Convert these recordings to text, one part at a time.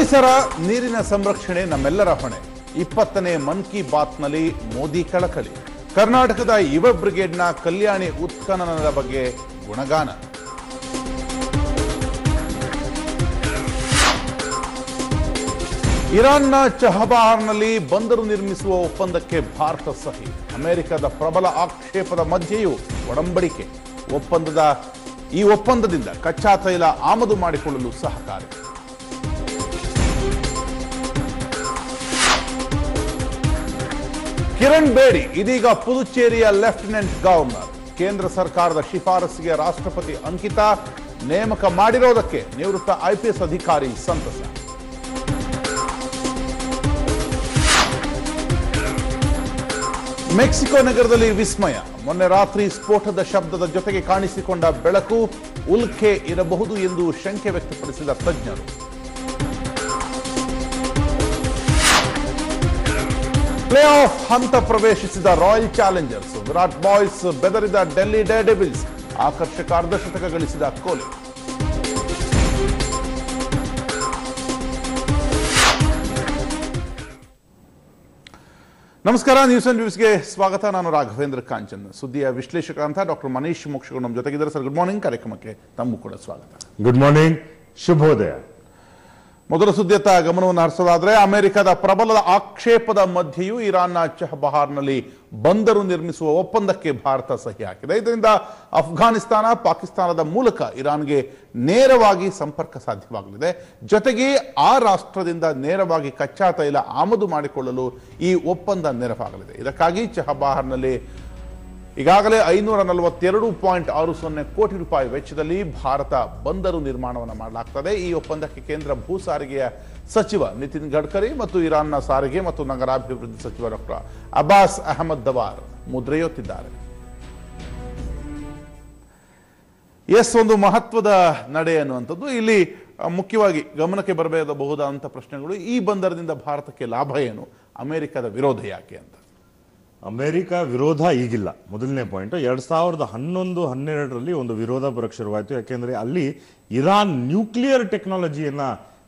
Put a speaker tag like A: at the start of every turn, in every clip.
A: ಪರಿಸರ, ನೀರಿನ ಸಂರಕ್ಷಣೆ ನಮ್ಮೆಲ್ಲರ ಹೊಣೆ. ಇಪ್ಪತ್ತನೇ ಮನ್ ಕಿ ಬಾತ್ನಲ್ಲಿ ಮೋದಿ ಕಳಕಳಿ. ಕರ್ನಾಟಕದ ಯುವ ಬ್ರಿಗೇಡ್ನ ಕಲ್ಯಾಣಿ ಉತ್ಖನನದ ಬಗ್ಗೆ ಗುಣಗಾನ. ಇರಾನ್ನ ಚಹಬಾರ್ನಲ್ಲಿ ಬಂದರು ನಿರ್ಮಿಸುವ ಒಪ್ಪಂದಕ್ಕೆ ಭಾರತ ಸಹಿ. ಅಮೆರಿಕದ ಪ್ರಬಲ ಆಕ್ಷೇಪದ ಮಧ್ಯೆಯೂ ಒಡಂಬಡಿಕೆ. ಒಪ್ಪಂದದ, ಈ ಒಪ್ಪಂದದಿಂದ ಕಚ್ಚಾ ತೈಲ ಆಮದು ಮಾಡಿಕೊಳ್ಳಲು ಸಹಕಾರಿ. ಕಿರಣ್ ಬೇಡಿ, ಇದೀಗ ಪುದುಚೇರಿಯ ಲೆಫ್ಟಿನೆಂಟ್ ಗವರ್ನರ್. ಕೇಂದ್ರ ಸರ್ಕಾರದ ಶಿಫಾರಸ್ಸಿಗೆ ರಾಷ್ಟ್ರಪತಿ ಅಂಕಿತ, ನೇಮಕ ಮಾಡಿರೋದಕ್ಕೆ ನಿವೃತ್ತ ಐಪಿಎಸ್ ಅಧಿಕಾರಿ ಸಂತಸ. ಮೆಕ್ಸಿಕೋ ನಗರದಲ್ಲಿ ವಿಸ್ಮಯ. ಮೊನ್ನೆ ರಾತ್ರಿ ಸ್ಫೋಟದ ಶಬ್ದದ ಜೊತೆಗೆ ಕಾಣಿಸಿಕೊಂಡ ಬೆಳಕು ಉಲ್ಕೆ ಇರಬಹುದು ಎಂದು ಶಂಕೆ ವ್ಯಕ್ತಪಡಿಸಿದ ತಜ್ಞರು. ಪ್ಲೇ ಆಫ್ ಹಂತ ಪ್ರವೇಶಿಸಿದ ರಾಯಲ್ ಚಾಲೆಂಜರ್ಸ್. ವಿರಾಟ್ ಬಾಯ್ಸ್ ಬೆದರಿದ ಡೆಲ್ಲಿ ಡೇ ಡೆವಿಲ್ಸ್ ಆಕರ್ಷಕ ಅರ್ಧಶತಕ ಗಳಿಸಿದ ಕೊಹ್ಲಿ. ನಮಸ್ಕಾರ, ನ್ಯೂಸ್ ಅಂಡ್ ನ್ಯೂಸ್ಗೆ ಸ್ವಾಗತ. ನಾನು ರಾಘವೇಂದ್ರ ಕಾಂಚನ್. ಸುದ್ದಿಯ ವಿಶ್ಲೇಷಕ ಅಂತ ಡಾಕ್ಟರ್ ಮನೀಶ್ ಮೋಕ್ಷಗಳು ನಮ್ಮ ಜೊತೆಗಿದ್ದಾರೆ ಸರ್. ಗುಡ್ ಮಾರ್ನಿಂಗ್ ಕಾರ್ಯಕ್ರಮಕ್ಕೆ ತಮ್ಮ ಕೂಡ ಸ್ವಾಗತ.
B: ಗುಡ್ ಮಾರ್ನಿಂಗ್, ಶುಭೋದಯ.
A: ಮೊದಲ ಸುದ್ದಿಯತ್ತ ಗಮನವನ್ನು ಹರಿಸೋದಾದ್ರೆ, ಅಮೆರಿಕದ ಪ್ರಬಲದ ಆಕ್ಷೇಪದ ಮಧ್ಯೆಯೂ ಇರಾನ್ನ ಚಹಬಹಾರ್ನಲ್ಲಿ ಬಂದರು ನಿರ್ಮಿಸುವ ಒಪ್ಪಂದಕ್ಕೆ ಭಾರತ ಸಹಿ ಹಾಕಿದೆ. ಇದರಿಂದ ಅಫ್ಘಾನಿಸ್ತಾನ, ಪಾಕಿಸ್ತಾನದ ಮೂಲಕ ಇರಾನ್ಗೆ ನೇರವಾಗಿ ಸಂಪರ್ಕ ಸಾಧ್ಯವಾಗಲಿದೆ. ಜೊತೆಗೆ ಆ ರಾಷ್ಟ್ರದಿಂದ ನೇರವಾಗಿ ಕಚ್ಚಾ ತೈಲ ಆಮದು ಮಾಡಿಕೊಳ್ಳಲು ಈ ಒಪ್ಪಂದ ನೆರವಾಗಲಿದೆ. ಇದಕ್ಕಾಗಿ ಚಹಬಹಾರ್ನಲ್ಲಿ ಈಗಾಗಲೇ ಐನೂರ ನಲವತ್ತೆರಡು ಪಾಯಿಂಟ್ ಆರು ಸೊನ್ನೆ ಕೋಟಿ ರೂಪಾಯಿ ವೆಚ್ಚದಲ್ಲಿ ಭಾರತ ಬಂದರು ನಿರ್ಮಾಣವನ್ನು ಮಾಡಲಾಗ್ತದೆ. ಈ ಒಪ್ಪಂದಕ್ಕೆ ಕೇಂದ್ರ ಭೂ ಸಾರಿಗೆಯ ಸಚಿವ ನಿತಿನ್ ಗಡ್ಕರಿ ಮತ್ತು ಇರಾನ್ನ ಸಾರಿಗೆ ಮತ್ತು ನಗರಾಭಿವೃದ್ಧಿ ಸಚಿವ ಡಾಕ್ಟರ್ ಅಬ್ಬಾಸ್ ಅಹಮದ್ ದವಾರ್ ಮುದ್ರೆಯೊತ್ತಿದ್ದಾರೆ. ಎಸ್ ಒಂದು ಮಹತ್ವದ ನಡೆ ಅನ್ನುವಂಥದ್ದು ಇಲ್ಲಿ ಮುಖ್ಯವಾಗಿ ಗಮನಕ್ಕೆ ಬರಬಹುದಾದಂಥ ಪ್ರಶ್ನೆಗಳು, ಈ ಬಂದರದಿಂದ ಭಾರತಕ್ಕೆ ಲಾಭ ಏನು? ಅಮೆರಿಕದ ವಿರೋಧ ಯಾಕೆ ಅಂತ.
B: ಅಮೆರಿಕ ವಿರೋಧ ಈಗಿಲ್ಲ. ಮೊದಲನೇ ಪಾಯಿಂಟ್ ಎರಡ್ ಸಾವಿರದ ಹನ್ನೊಂದು, ಹನ್ನೆರಡರಲ್ಲಿ ಒಂದು ವಿರೋಧ ಬರಕ್ಕೆ ಶುರುವಾಯಿತು. ಯಾಕೆಂದ್ರೆ ಅಲ್ಲಿ ಇರಾನ್ ನ್ಯೂಕ್ಲಿಯರ್ ಟೆಕ್ನಾಲಜಿಯನ್ನ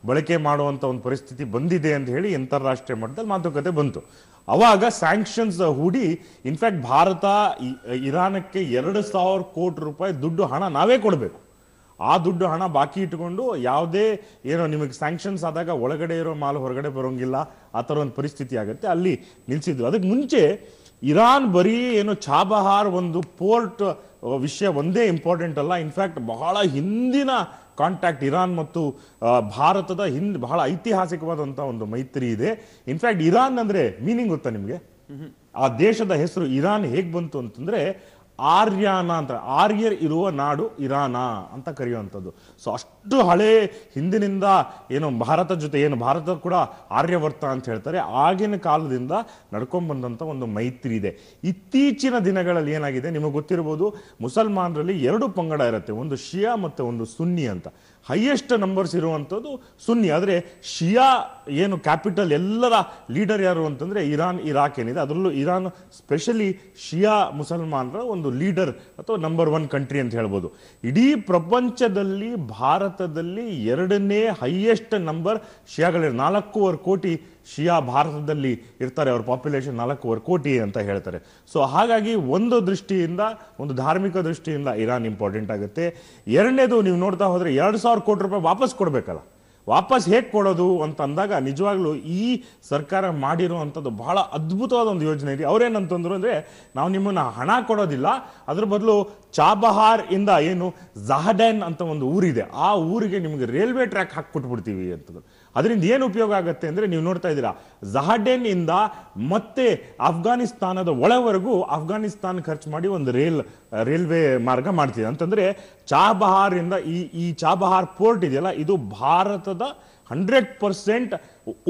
B: ಬಳಕೆ ಮಾಡುವಂತ ಒಂದು ಪರಿಸ್ಥಿತಿ ಬಂದಿದೆ ಅಂತ ಹೇಳಿ ಅಂತಾರಾಷ್ಟ್ರೀಯ ಮಟ್ಟದಲ್ಲಿ ಮಾತುಕತೆ ಬಂತು. ಅವಾಗ ಸ್ಯಾಂಕ್ಷನ್ಸ್ ಹೂಡಿ ಇನ್ಫ್ಯಾಕ್ಟ್ ಭಾರತ ಇರಾನಕ್ಕೆ ಎರಡು ಸಾವಿರ ಕೋಟಿ ರೂಪಾಯಿ ದುಡ್ಡು ಹಣ ನಾವೇ ಕೊಡಬೇಕು. ಆ ದುಡ್ಡು ಹಣ ಬಾಕಿ ಇಟ್ಕೊಂಡು ಯಾವುದೇ ಏನೋ ನಿಮಗೆ ಸ್ಯಾಂಕ್ಷನ್ಸ್ ಆದಾಗ ಒಳಗಡೆ ಇರೋ ಮಾಲು ಹೊರಗಡೆ ಬರೋಂಗಿಲ್ಲ. ಆ ಥರ ಒಂದು ಪರಿಸ್ಥಿತಿ ಆಗುತ್ತೆ. ಅಲ್ಲಿ ನಿಲ್ಲಿಸಿದ್ರು ಅದಕ್ಕೆ ಮುಂಚೆ ಇರಾನ್ ಬರೀ ಏನು ಚಾಬಹಾರ್ ಒಂದು ಪೋರ್ಟ್ ವಿಷಯ ಒಂದೇ ಇಂಪಾರ್ಟೆಂಟ್ ಅಲ್ಲ. ಇನ್ಫ್ಯಾಕ್ಟ್ ಬಹಳ ಹಿಂದಿನ ಕಾಂಟ್ಯಾಕ್ಟ್ ಇರಾನ್ ಮತ್ತು ಭಾರತದ ಹಿಂದ್, ಬಹಳ ಐತಿಹಾಸಿಕವಾದಂಥ ಒಂದು ಮೈತ್ರಿ ಇದೆ. ಇನ್ಫ್ಯಾಕ್ಟ್ ಇರಾನ್ ಅಂದ್ರೆ ಮೀನಿಂಗ್ ಗೊತ್ತಾ ನಿಮಗೆ? ಆ ದೇಶದ ಹೆಸರು ಇರಾನ್ ಹೇಗೆ ಬಂತು ಅಂತಂದ್ರೆ, ಆರ್ಯಾನ ಅಂತ, ಆರ್ಯರ್ ಇರುವ ನಾಡು ಇರಾನ ಅಂತ ಕರೆಯುವಂಥದ್ದು. ಸೊ ಅಷ್ಟು ಹಳೆ ಹಿಂದಿನಿಂದ ಏನು ಭಾರತ ಜೊತೆ ಏನು ಭಾರತ ಕೂಡ ಆರ್ಯವರ್ತ ಅಂತ ಹೇಳ್ತಾರೆ. ಆಗಿನ ಕಾಲದಿಂದ ನಡ್ಕೊಂಡ್ಬಂದಂಥ ಒಂದು ಮೈತ್ರಿ ಇದೆ. ಇತ್ತೀಚಿನ ದಿನಗಳಲ್ಲಿ ಏನಾಗಿದೆ ನಿಮಗೆ ಗೊತ್ತಿರಬಹುದು ಮುಸಲ್ಮಾನರಲ್ಲಿ ಎರಡು ಪಂಗಡ ಇರುತ್ತೆ, ಒಂದು ಶಿಯಾ ಮತ್ತೆ ಒಂದು ಸುನ್ನಿ ಅಂತ. ಹೈಯೆಸ್ಟ್ ನಂಬರ್ಸ್ ಇರುವಂಥದ್ದು ಸುನ್ನಿ. ಆದರೆ ಶಿಯಾ ಏನು ಕ್ಯಾಪಿಟಲ್ ಎಲ್ಲರ ಲೀಡರ್ ಯಾರು ಅಂತಂದ್ರೆ ಇರಾನ್, ಇರಾಕ್ ಏನಿದೆ. ಅದರಲ್ಲೂ ಇರಾನ್ ಸ್ಪೆಷಲಿ ಶಿಯಾ ಮುಸಲ್ಮಾನರ ಒಂದು ಲೀಡರ್ ಅಥವಾ ನಂಬರ್ ಒನ್ ಕಂಟ್ರಿ ಅಂತ ಹೇಳ್ಬೋದು. ಇಡೀ ಪ್ರಪಂಚದಲ್ಲಿ ಭಾರತದಲ್ಲಿ ಎರಡನೇ ಹೈಯೆಸ್ಟ್ ನಂಬರ್ ಶಿಯಾಗಳ ನಾಲ್ಕೂವರೆ ಕೋಟಿ ಶಿಯಾ ಭಾರತದಲ್ಲಿ ಇರ್ತಾರೆ. ಅವ್ರ ಪಾಪ್ಯುಲೇಷನ್ ನಾಲ್ಕೂವರೆ ಕೋಟಿ ಅಂತ ಹೇಳ್ತಾರೆ. ಸೊ ಹಾಗಾಗಿ ಒಂದು ದೃಷ್ಟಿಯಿಂದ, ಒಂದು ಧಾರ್ಮಿಕ ದೃಷ್ಟಿಯಿಂದ ಇರಾನ್ ಇಂಪಾರ್ಟೆಂಟ್ ಆಗುತ್ತೆ. ಎರಡನೇದು ನೀವು ನೋಡ್ತಾ ಹೋದ್ರೆ ಎರಡು ಸಾವಿರ ಕೋಟಿ ರೂಪಾಯಿ ವಾಪಸ್ ಕೊಡಬೇಕಲ್ಲ. ವಾಪಸ್ ಹೇಗೆ ಕೊಡೋದು ಅಂತ ಅಂದಾಗ ನಿಜವಾಗ್ಲೂ ಈ ಸರ್ಕಾರ ಮಾಡಿರುವಂಥದ್ದು ಬಹಳ ಅದ್ಭುತವಾದ ಒಂದು ಯೋಜನೆ ಇದೆ. ಅವ್ರೇನಂತಂದ್ರು ಅಂದ್ರೆ, ನಾವು ನಿಮ್ಮನ್ನ ಹಣ ಕೊಡೋದಿಲ್ಲ. ಅದ್ರ ಬದಲು ಚಾಬಹಾರ್ ಇಂದ ಏನು ಜಹಡೆನ್ ಅಂತ ಒಂದು ಊರಿದೆ. ಆ ಊರಿಗೆ ನಿಮಗೆ ರೈಲ್ವೆ ಟ್ರ್ಯಾಕ್ ಹಾಕ್ಕೊಟ್ಬಿಡ್ತೀವಿ ಅಂತ. ಅದರಿಂದ ಏನು ಉಪಯೋಗ ಆಗುತ್ತೆ ಅಂದರೆ ನೀವು ನೋಡ್ತಾ ಇದ್ದೀರಾ ಜಹಡೆನ್ ಇಂದ ಮತ್ತೆ ಅಫ್ಘಾನಿಸ್ತಾನದ ಒಳವರೆಗೂ ಅಫ್ಘಾನಿಸ್ತಾನ ಖರ್ಚು ಮಾಡಿ ಒಂದು ರೈಲ್ ರೈಲ್ವೆ ಮಾರ್ಗ ಮಾಡ್ತೀವಿ ಅಂತಂದರೆ ಚಾಬಹಾರ್ ಇಂದ ಈ ಈ ಚಾಬಹಾರ್ ಪೋರ್ಟ್ ಇದೆಯಲ್ಲ, ಇದು ಭಾರತದ ಹಂಡ್ರೆಡ್ ಪರ್ಸೆಂಟ್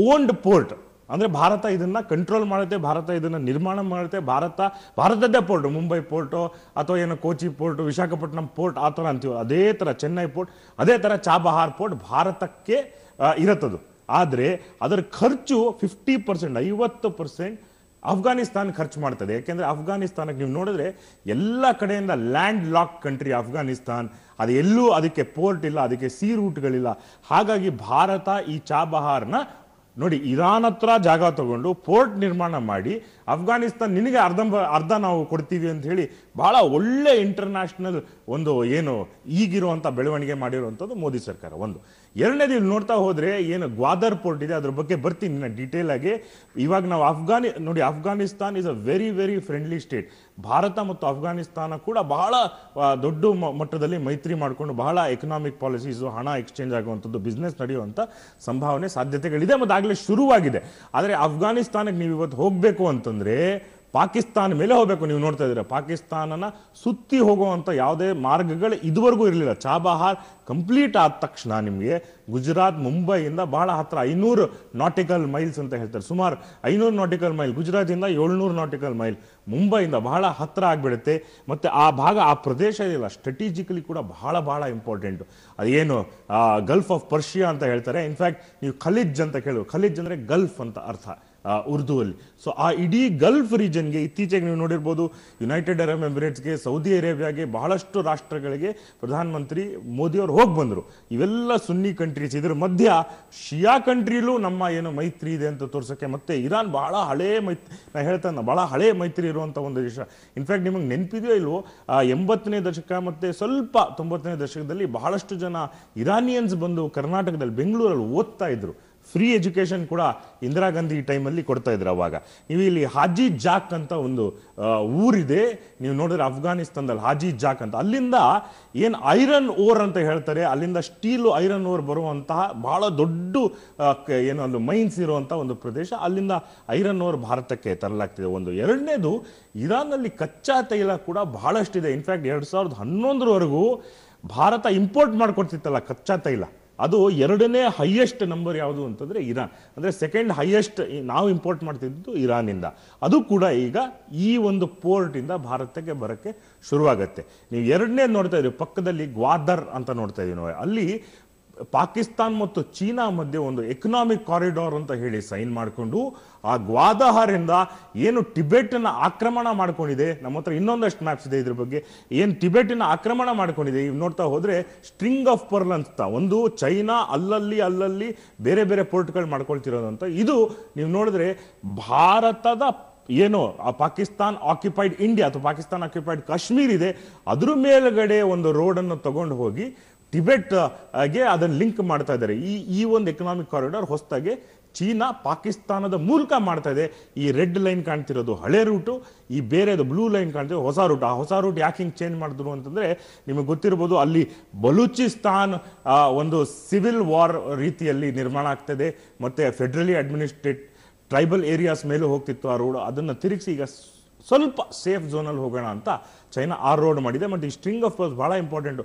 B: ಓನ್ಡ್ ಪೋರ್ಟ್ ಅಂದ್ರೆ ಭಾರತ ಇದನ್ನು ಕಂಟ್ರೋಲ್ ಮಾಡುತ್ತೆ, ಭಾರತ ಇದನ್ನು ನಿರ್ಮಾಣ ಮಾಡುತ್ತೆ, ಭಾರತ, ಭಾರತದ್ದೇ ಪೋರ್ಟ್ ಮುಂಬೈ ಪೋರ್ಟು ಅಥವಾ ಏನು ಕೋಚಿ ಪೋರ್ಟು ವಿಶಾಖಪಟ್ಟಣಂ ಪೋರ್ಟ್ ಆ ಥರ ಅಂತೀವಿ ಅದೇ ಥರ ಚೆನ್ನೈ ಪೋರ್ಟ್ ಅದೇ ಥರ ಚಾಬಹಾರ್ ಪೋರ್ಟ್ ಭಾರತಕ್ಕೆ ಇರತ್ತದು. ಆದರೆ ಅದರ ಖರ್ಚು ಫಿಫ್ಟಿ ಪರ್ಸೆಂಟ್ ಐವತ್ತು ಪರ್ಸೆಂಟ್ ಅಫ್ಘಾನಿಸ್ತಾನ ಖರ್ಚು ಮಾಡ್ತದೆ. ಯಾಕೆಂದರೆ ಅಫ್ಘಾನಿಸ್ತಾನಕ್ಕೆ ನೀವು ನೋಡಿದ್ರೆ ಎಲ್ಲ ಕಡೆಯಿಂದ ಲ್ಯಾಂಡ್ ಲಾಕ್ ಕಂಟ್ರಿ ಅಫ್ಘಾನಿಸ್ತಾನ್, ಅದು ಎಲ್ಲೂ ಅದಕ್ಕೆ ಪೋರ್ಟ್ ಇಲ್ಲ, ಅದಕ್ಕೆ ಸೀ ರೂಟ್ಗಳಿಲ್ಲ ಹಾಗಾಗಿ ಭಾರತ ಈ ಚಾಬಹಾರ್ನ ನೋಡಿ, ಇರಾನ್ ಹತ್ರ ಜಾಗ ತಗೊಂಡು ಪೋರ್ಟ್ ನಿರ್ಮಾಣ ಮಾಡಿ ಅಫ್ಘಾನಿಸ್ತಾನ್ ನಿನಗೆ ಅರ್ಧ ಅರ್ಧ ನಾವು ಕೊಡ್ತೀವಿ ಅಂತ ಹೇಳಿ ಬಹಳ ಒಳ್ಳೆ ಇಂಟರ್ನ್ಯಾಷನಲ್ ಒಂದು ಏನು ಈಗಿರುವಂತ ಬೆಳವಣಿಗೆ ಮಾಡಿರುವಂಥದ್ದು ಮೋದಿ ಸರ್ಕಾರ, ಒಂದು. ಎರಡನೇದು ಇಲ್ಲಿ ನೋಡ್ತಾ ಹೋದರೆ ಏನು ಗ್ವಾದರ್ ಪೋರ್ಟ್ ಇದೆ, ಅದ್ರ ಬಗ್ಗೆ ಬರ್ತೀನಿ ನಾನು ಡೀಟೇಲ್ ಆಗಿ. ಇವಾಗ ನಾವು ಅಫ್ಘಾನಿ ನೋಡಿ Afghanistan is a very very friendly state Bharat ಮತ್ತು ಅಫ್ಘಾನಿಸ್ತಾನ ಕೂಡ ಬಹಳ ದೊಡ್ಡ ಮಟ್ಟದಲ್ಲಿ ಮೈತ್ರಿ ಮಾಡಿಕೊಂಡು ಬಹಳ ಎಕನಾಮಿಕ್ ಪಾಲಿಸೀಸು ಹಣ ಎಕ್ಸ್ಚೇಂಜ್ ಆಗುವಂಥದ್ದು ಬಿಸ್ನೆಸ್ ನಡೆಯುವಂಥ ಸಂಭಾವನೆ, ಸಾಧ್ಯತೆಗಳಿದೆ ಮತ್ತು ಆಗಲೇ ಶುರುವಾಗಿದೆ. ಆದರೆ ಅಫ್ಘಾನಿಸ್ತಾನಕ್ಕೆ ನೀವು ಇವತ್ತು ಹೋಗಬೇಕು ಅಂತಂದ್ರೆ ಪಾಕಿಸ್ತಾನ ಮೇಲೆ ಹೋಗಬೇಕು ನೀವು ನೋಡ್ತಾ ಇದ್ದೀರಾ. ಪಾಕಿಸ್ತಾನನ ಸುತ್ತಿ ಹೋಗುವಂಥ ಯಾವುದೇ ಮಾರ್ಗಗಳು ಇದುವರೆಗೂ ಇರಲಿಲ್ಲ. ಚಾಬಹಾರ್ ಕಂಪ್ಲೀಟ್ ಆದ ತಕ್ಷಣ ನಿಮಗೆ ಗುಜರಾತ್, ಮುಂಬೈಯಿಂದ ಬಹಳ ಹತ್ತಿರ ಐನೂರು ನಾಟಿಕಲ್ ಮೈಲ್ಸ್ ಅಂತ ಹೇಳ್ತಾರೆ. ಸುಮಾರು ಐನೂರು ನಾಟಿಕಲ್ ಮೈಲ್, ಗುಜರಾತಿಂದ ಏಳ್ನೂರು ನಾಟಿಕಲ್ ಮೈಲ್, ಮುಂಬೈಯಿಂದ ಬಹಳ ಹತ್ತಿರ ಆಗಿಬಿಡುತ್ತೆ. ಮತ್ತು ಆ ಭಾಗ, ಆ ಪ್ರದೇಶ ಇಲ್ಲ ಸ್ಟ್ರಾಟಜಿಕಲಿ ಕೂಡ ಬಹಳ ಬಹಳ ಇಂಪಾರ್ಟೆಂಟು ಅದೇನು ಗಲ್ಫ್ ಆಫ್ ಪರ್ಷಿಯಾ ಅಂತ ಹೇಳ್ತಾರೆ. ಇನ್ಫ್ಯಾಕ್ಟ್ ನೀವು ಖಲಿಜ್ ಅಂತ ಕೇಳು ಖಲಿಜ್ ಅಂದರೆ ಗಲ್ಫ್ ಅಂತ ಅರ್ಥ. ಉರ್ದುವಲ್ಲಿ. ಸೊ ಆ ಇಡೀ ಗಲ್ಫ್ ರೀಜನ್ಗೆ ಇತ್ತೀಚೆಗೆ ನೀವು ನೋಡಿರ್ಬೋದು ಯುನೈಟೆಡ್ ಅರಬ್ ಎಮಿರೇಟ್ಸ್ಗೆ ಸೌದಿ ಅರೇಬಿಯಾಗೆ ಬಹಳಷ್ಟು ರಾಷ್ಟ್ರಗಳಿಗೆ ಪ್ರಧಾನಮಂತ್ರಿ ಮೋದಿ ಅವರು ಹೋಗಿ ಬಂದರು. ಇವೆಲ್ಲ ಸುನ್ನಿ ಕಂಟ್ರೀಸ್ ಇದ್ರ ಮಧ್ಯ ಶಿಯಾ ಕಂಟ್ರಿಲೂ ನಮ್ಮ ಏನು ಮೈತ್ರಿ ಇದೆ ಅಂತ ತೋರ್ಸಕ್ಕೆ ಮತ್ತೆ ಇರಾನ್ ಬಹಳ ಹಳೇ ಮೈತ್ರಿ ನಾ ಹೇಳ್ತಾನೆ ಬಹಳ ಹಳೇ ಮೈತ್ರಿ ಇರುವಂಥ ಒಂದು ದೇಶ. ಇನ್ಫ್ಯಾಕ್ಟ್ ನಿಮಗೆ ನೆನಪಿದೆಯೋ ಇಲ್ವೋ ಎಂಬತ್ತನೇ ದಶಕ ಮತ್ತು ಸ್ವಲ್ಪ ತೊಂಬತ್ತನೇ ದಶಕದಲ್ಲಿ ಬಹಳಷ್ಟು ಜನ ಇರಾನಿಯನ್ಸ್ ಬಂದು ಕರ್ನಾಟಕದಲ್ಲಿ, ಬೆಂಗಳೂರಲ್ಲಿ ಓದ್ತಾ ಇದ್ರು. ಫ್ರೀ ಎಜುಕೇಷನ್ ಕೂಡ ಇಂದಿರಾ ಗಾಂಧಿ ಟೈಮಲ್ಲಿ ಕೊಡ್ತಾ ಇದ್ರು ಅವಾಗ. ನೀವು ಇಲ್ಲಿ ಹಾಜಿ ಜಾಕ್ ಅಂತ ಒಂದು ಊರಿದೆ. ನೀವು ನೋಡಿದ್ರೆ ಅಫ್ಘಾನಿಸ್ತಾನದಲ್ಲಿ ಹಾಜಿ ಜಾಕ್ ಅಂತ. ಅಲ್ಲಿಂದ ಏನು ಐರನ್ ಓರ್ ಅಂತ ಹೇಳ್ತಾರೆ, ಅಲ್ಲಿಂದ ಸ್ಟೀಲು ಐರನ್ ಓರ್ ಬರುವಂತಹ ಬಹಳ ದೊಡ್ಡ ಏನು ಒಂದು ಮೈನ್ಸ್ ಇರುವಂಥ ಒಂದು ಪ್ರದೇಶ. ಅಲ್ಲಿಂದ ಐರನ್ ಓರ್ ಭಾರತಕ್ಕೆ ತರಲಾಗ್ತಿದೆ. ಒಂದು ಎರಡನೇದು ಇರಾನ್ನಲ್ಲಿ ಕಚ್ಚಾ ತೈಲ ಕೂಡ ಬಹಳಷ್ಟಿದೆ. ಇನ್ಫ್ಯಾಕ್ಟ್ ಎರಡು ಸಾವಿರದ ಹನ್ನೊಂದರವರೆಗೂ ಭಾರತ ಇಂಪೋರ್ಟ್ ಮಾಡಿಕೊಡ್ತಿತ್ತಲ್ಲ ಕಚ್ಚಾ ತೈಲ. ಅದು ಎರಡನೇ ಹೈಯೆಸ್ಟ್ ನಂಬರ್ ಯಾವುದು ಅಂತಂದರೆ ಇರಾನ್. ಅಂದರೆ ಸೆಕೆಂಡ್ ಹೈಯೆಸ್ಟ್ ನಾವು ಇಂಪೋರ್ಟ್ ಮಾಡ್ತಿದ್ದು ಇರಾನಿಂದ. ಅದು ಕೂಡ ಈಗ ಈ ಒಂದು ಪೋರ್ಟಿಂದ ಭಾರತಕ್ಕೆ ಬರೋಕ್ಕೆ ಶುರುವಾಗತ್ತೆ. ನೀವು ಎರಡನೇ ನೋಡ್ತಾ ಇದ್ದೀವಿ ಪಕ್ಕದಲ್ಲಿ ಗ್ವಾದರ್ ಅಂತ ನೋಡ್ತಾ ಇದ್ದೀವಿ ನಾವು. ಅಲ್ಲಿ ಪಾಕಿಸ್ತಾನ್ ಮತ್ತು ಚೀನಾ ಮಧ್ಯೆ ಒಂದು ಎಕನಾಮಿಕ್ ಕಾರಿಡಾರ್ ಅಂತ ಹೇಳಿ ಸೈನ್ ಮಾಡಿಕೊಂಡು ಆ ಗ್ವಾದಹಾರಿಂದ ಏನು ಟಿಬೆಟ್ನ ಆಕ್ರಮಣ ಮಾಡ್ಕೊಂಡಿದೆ. ನಮ್ಮ ಹತ್ರ ಇನ್ನೊಂದಷ್ಟು ಮ್ಯಾಪ್ಸ್ ಇದೆ ಇದ್ರ ಬಗ್ಗೆ. ಏನು ಟಿಬೆಟ್ನ ಆಕ್ರಮಣ ಮಾಡ್ಕೊಂಡಿದೆ. ಇವ್ ನೋಡ್ತಾ ಹೋದ್ರೆ ಸ್ಟ್ರಿಂಗ್ ಆಫ್ ಪರ್ಲ್ ಅಂತ. ಒಂದು ಚೈನಾ ಅಲ್ಲಲ್ಲಿ ಅಲ್ಲಲ್ಲಿ ಬೇರೆ ಬೇರೆ ಪೋರ್ಟ್ಗಳು ಮಾಡ್ಕೊಳ್ತಿರೋದಂತ ಇದು ನೀವು ನೋಡಿದ್ರೆ ಭಾರತದ ಏನು, ಆ ಪಾಕಿಸ್ತಾನ್ ಆಕ್ಯುಪೈಡ್ ಇಂಡಿಯಾ ಅಥವಾ ಪಾಕಿಸ್ತಾನ್ ಆಕ್ಯುಪೈಡ್ ಕಾಶ್ಮೀರ್ ಇದೆ. ಅದ್ರ ಮೇಲ್ಗಡೆ ಒಂದು ರೋಡನ್ನು ತಗೊಂಡು ಹೋಗಿ ಟಿಬೆಟ್ಗೆ ಅದನ್ನ ಲಿಂಕ್ ಮಾಡ್ತಾ ಇದ್ದಾರೆ. ಈ ಈ ಒಂದು ಎಕನಾಮಿಕ್ ಕಾರಿಡಾರ್ ಹೊಸದಾಗಿ ಚೀನಾ ಪಾಕಿಸ್ತಾನದ ಮೂಲಕ ಮಾಡ್ತಾ ಇದೆ. ಈ ರೆಡ್ ಲೈನ್ ಕಾಣ್ತಿರೋದು ಹಳೆ ರೂಟು, ಈ ಬೇರೆದು ಬ್ಲೂ ಲೈನ್ ಕಾಣ್ತಿರೋ ಹೊಸ ರೂಟ್. ಆ ಹೊಸ ರೂಟ್ ಯಾಕೆ ಹಿಂಗೆ ಚೇಂಜ್ ಮಾಡಿದ್ರು ಅಂತಂದ್ರೆ ನಿಮಗೆ ಗೊತ್ತಿರ್ಬೋದು ಅಲ್ಲಿ ಬಲೂಚಿಸ್ತಾನ್ ಒಂದು ಸಿವಿಲ್ ವಾರ್ ರೀತಿಯಲ್ಲಿ ನಿರ್ಮಾಣ ಆಗ್ತದೆ. ಮತ್ತೆ ಫೆಡ್ರಲಿ ಅಡ್ಮಿನಿಸ್ಟ್ರೇಟ್ ಟ್ರೈಬಲ್ ಏರಿಯಾಸ್ ಮೇಲೂ ಹೋಗ್ತಿತ್ತು ಆ ರೋಡ್ ಅದನ್ನು ತಿರುಗಿಸಿ ಈಗ ಸ್ವಲ್ಪ ಸೇಫ್ ಝೋನಲ್ಲಿ ಹೋಗೋಣ ಅಂತ ಚೈನಾ ಆ ರೋಡ್ ಮಾಡಿದೆ ಮತ್ತು ಈ ಸ್ಟ್ರಿಂಗ್ ಆಫ್ ಪೋರ್ಸ್ ಬಹಳ ಇಂಪಾರ್ಟೆಂಟ್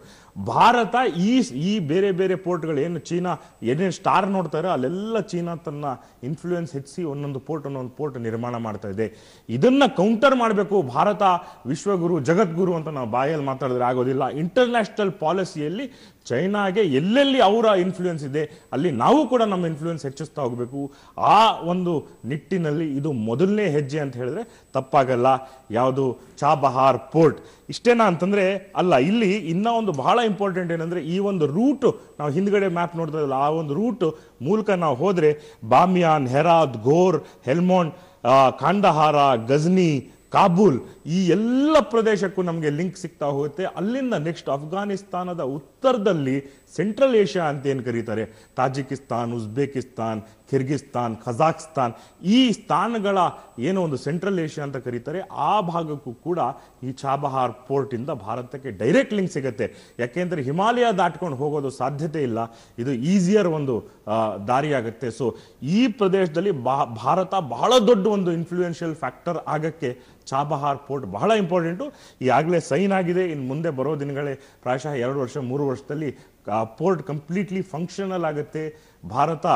B: ಭಾರತ ಈ ಈ ಬೇರೆ ಬೇರೆ ಪೋರ್ಟ್ಗಳು ಏನು ಚೀನಾ ಏನೇನು ಸ್ಟಾರ್ ನೋಡ್ತಾರೋ, ಅಲ್ಲೆಲ್ಲ ಚೀನಾ ತನ್ನ ಇನ್ಫ್ಲೂಯೆನ್ಸ್ ಹೆಚ್ಚಿಸಿ ಒಂದೊಂದು ಪೋರ್ಟ್ ಒಂದೊಂದು ಪೋರ್ಟ್ ನಿರ್ಮಾಣ ಮಾಡ್ತಾ ಇದೆ. ಇದನ್ನ ಕೌಂಟರ್ ಮಾಡಬೇಕು, ಭಾರತ, ವಿಶ್ವಗುರು, ಜಗದ್ಗುರು ಅಂತ ನಾವು ಬಾಯಲ್ಲಿ ಮಾತಾಡಿದ್ರೆ ಆಗೋದಿಲ್ಲ. ಇಂಟರ್ನ್ಯಾಷನಲ್ ಪಾಲಿಸಿಯಲ್ಲಿ ಚೈನಾಗೆ ಎಲ್ಲೆಲ್ಲಿ ಅವರ ಇನ್ಫ್ಲೂಯೆನ್ಸ್ ಇದೆ, ಅಲ್ಲಿ ನಾವು ಕೂಡ ನಮ್ಮ ಇನ್ಫ್ಲೂಯೆನ್ಸ್ ಹೆಚ್ಚಿಸ್ತಾ ಹೋಗಬೇಕು. ಆ ಒಂದು ನಿಟ್ಟಿನಲ್ಲಿ ಇದು ಮೊದಲನೇ ಹೆಜ್ಜೆ ಅಂತ ಹೇಳಿದ್ರೆ ತಪ್ಪಾಗಲ್ಲ. ಯಾವುದು ಚಾಬಹಾರ್ ಪೋರ್ಟ್ ಇಷ್ಟೇನಾ ಅಂತಂದ್ರೆ, ಅಲ್ಲ, ಇಲ್ಲಿ ಇನ್ನ ಒಂದು ಬಹಳ ಇಂಪಾರ್ಟೆಂಟ್ ಏನಂದ್ರೆ, ಈ ಒಂದು ರೂಟ್ ನಾವು ಹಿಂದ್ಗಡೆ ಮ್ಯಾಪ್ ನೋಡ್ತಾ ಆ ಒಂದು ರೂಟ್ ಮೂಲಕ ನಾವು ಹೋದ್ರೆ, ಬಾಮಿಯಾನ್, ಹೆರಾದ್ ಗೋರ್ ಹೆಲ್ಮೋಂಡ್ ಕಾಂಡಹಾರ, ಗಜ್ನಿ, ಕಾಬೂಲ್, ಈ ಎಲ್ಲ ಪ್ರದೇಶಕ್ಕೂ ನಮಗೆ ಲಿಂಕ್ ಸಿಗ್ತಾ ಹೋಗುತ್ತೆ. ಅಲ್ಲಿಂದ ನೆಕ್ಸ್ಟ್ ಅಫ್ಘಾನಿಸ್ತಾನದ ಉತ್ತರದಲ್ಲಿ ಸೆಂಟ್ರಲ್ ಏಷ್ಯಾ ಅಂತ ಏನು ಕರೀತಾರೆ? Tajikistan, Uzbekistan, Kyrgyzstan, Kazakhstan. ಈ ಸ್ಥಾನಗಳ ಏನೋ ಒಂದು ಸೆಂಟ್ರಲ್ ಏಷ್ಯಾ ಅಂತ ಕರೀತಾರೆ. ಆ ಭಾಗಕ್ಕೂ ಕೂಡ ಈ ಚಾಬಹಾರ್ ಪೋರ್ಟ್ ಇಂದ ಭಾರತಕ್ಕೆ ಡೈರೆಕ್ಟ್ ಲಿಂಕ್ ಸಿಗುತ್ತೆ. ಯಾಕೆಂದ್ರೆ ಹಿಮಾಲಯ ದಾಟ್ಕೊಂಡು ಹೋಗೋದು ಸಾಧ್ಯತೆ ಇಲ್ಲ. ಇದು ಈಸಿಯರ್ ಒಂದು ದಾರಿಯಾಗುತ್ತೆ. ಸೊ ಈ ಪ್ರದೇಶದಲ್ಲಿ ಭಾರತ ಬಹಳ ದೊಡ್ಡ ಒಂದು ಇನ್ಫ್ಲೂಯೆನ್ಷಿಯಲ್ ಫ್ಯಾಕ್ಟರ್ ಆಗಕ್ಕೆ ಚಾಬಹಾರ್ ಪೋರ್ಟ್ ಬಹಳ ಇಂಪಾರ್ಟೆಂಟು ಈಗಾಗಲೇ ಸೈನ್ ಆಗಿದೆ. ಇನ್ನು ಮುಂದೆ ಬರೋ ದಿನಗಳೇ ಪ್ರಾಯಶಃ ಎರಡು ವರ್ಷ, ಮೂರು ವರ್ಷದಲ್ಲಿ ಪೋರ್ಟ್ ಕಂಪ್ಲೀಟ್ಲಿ ಫಂಕ್ಷನಲ್ ಆಗುತ್ತೆ. ಭಾರತ